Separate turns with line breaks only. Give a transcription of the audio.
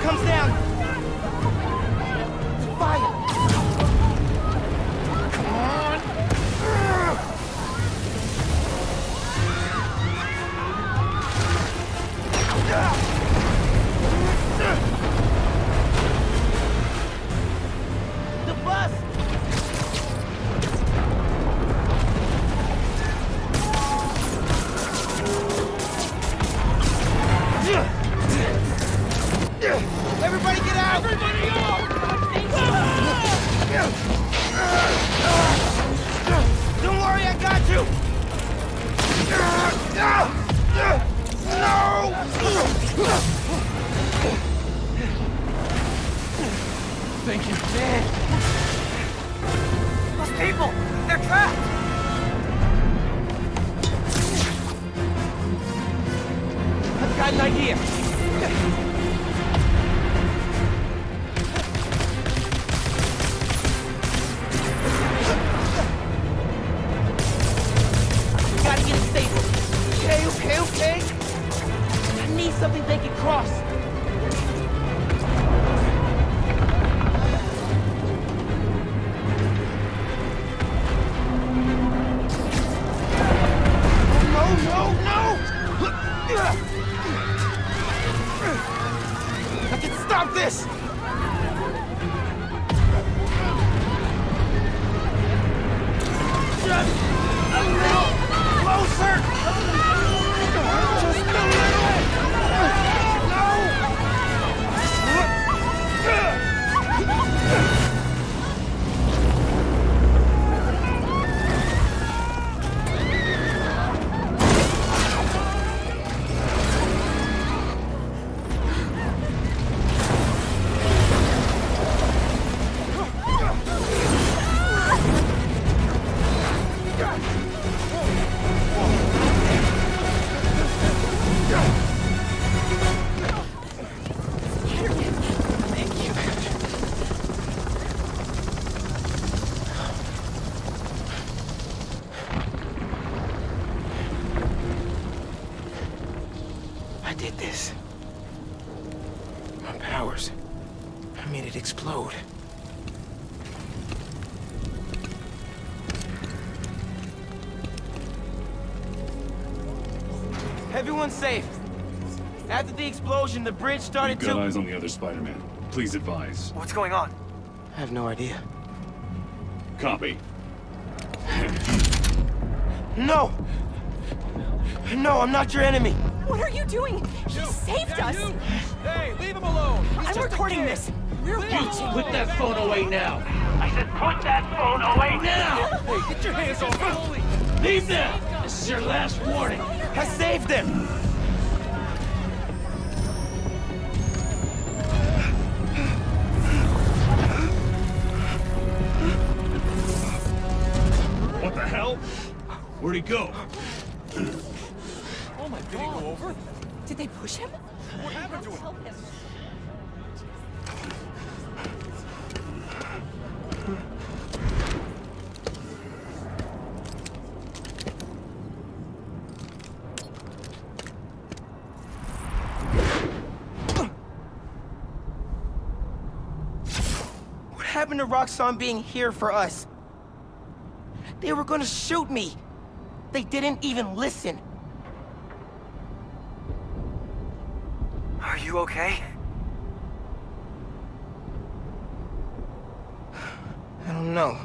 comes
down. Fire! Come on! Yeah! Everybody get out! Everybody out! Don't worry, I got you! No! Think you're dead? Those people! They're trapped! I've got an idea! es. Did this. My powers. I made it explode. Everyone's safe. After the explosion, the bridge started
We've got
to...
eyes on the other Spider-Man. Please advise.
What's going on?
I have no idea.
Copy.
No! No, I'm not your enemy.
What are you doing? He saved us!
Hey, leave him alone! He's
I'm
just a
recording
kid.
this! We're watching!
Put that phone away now. I said put that phone away now.
Hey, get your hands off me!
Leave them! This is your last warning.
I saved them!
What the hell? Where'd he go?
My Did he go over?
Did they push him?
What happened to him?
Help him.
What happened to Roxxon being here for us? They were gonna shoot me. They didn't even listen.
Are you okay?
I don't know.